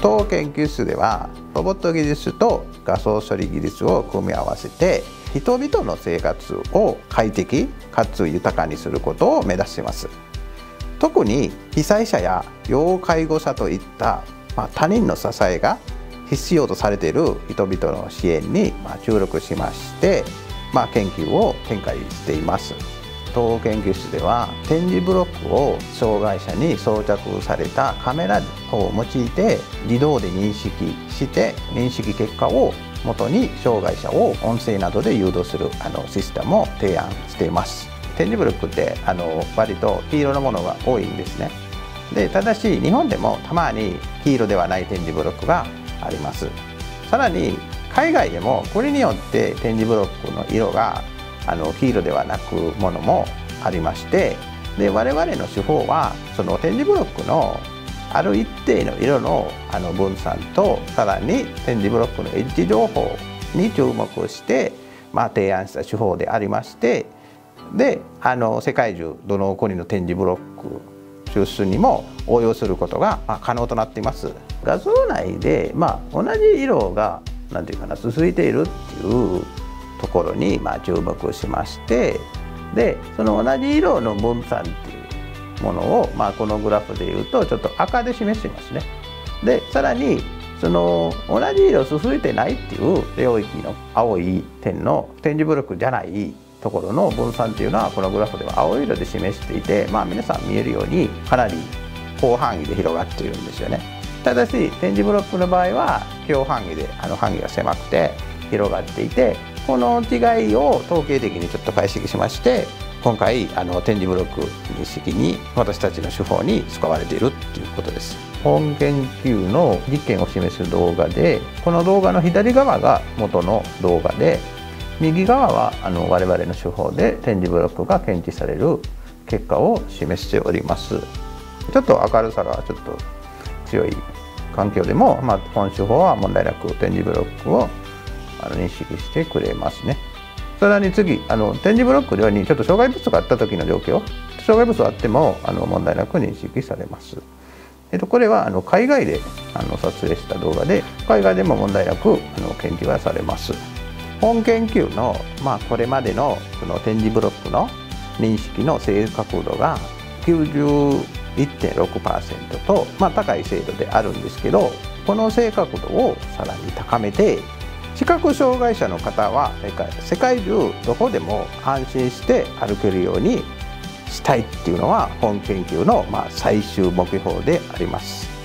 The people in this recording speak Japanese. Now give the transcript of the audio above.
当研究室ではロボット技術と画像処理技術を組み合わせて人々の生活を快適かつ豊かにすることを目指します。特に被災者や要介護者といった、ま、他人の支えが必要とされている人々の支援に、注力しまして、ま、研究を展開しています。当研究室では展示ブロックを障害者に装着されたカメラを用いて自動で認識して認識結果を元に障害者を音声などで誘導するあのシステムを提案しています。展示ブロックってあの割と黄色のものが多いんですね。でただし日本でもたまに黄色ではない展示ブロックがあります。さらに海外でもこれによって展示ブロックの色があの黄色ではなくものもありましてで我々の手法はその展示ブロックのある一定の色のあの分散とさらに展示ブロックのエッジ情報に注目して、まあ、提案した手法でありましてであの世界中どの国の展示ブロック中枢にも応用することが、まあ、可能となっています。画像内で、まあ、同じ色が何て言うかな続いているっていうところに、ま、注目しましてでその同じ色の分散っていうものを、まあ、このグラフでいうとちょっと赤で示してますね。でさらにその同じ色続いてないっていう領域の青い点の展示ブロックじゃないところの分散っていうのはこのグラフでは青色で示していて、まあ、皆さん見えるようにかなり広範囲で広がっているんですよね。ただし展示ブロックの場合は広範囲であの範囲が狭くて広がっていてこの違いを統計的にちょっと解析しまして今回あの展示ブロック認識に私たちの手法に使われているということです。本研究の実験を示す動画でこの動画の左側が元の動画で右側はあの我々の手法で展示ブロックが検知される結果を示しております。ちょっと明るさがちょっと強い環境でも、まあ、本手法は問題なく展示ブロックをあの認識してくれますね。さらに次あの展示ブロックのようにちょっと障害物があった時の状況障害物があってもあの問題なく認識されます。えっと、これはあの海外であの撮影した動画で海外でも問題なくあの研究がされます。本研究の、まあ、これまでのその展示ブロックの認識の正確度が91.6%と、まあ、高い精度であるんですけどこの正確度をさらに高めて視覚障害者の方は世界中どこでも安心して歩けるようにしたいっていうのは本研究のま最終目標であります。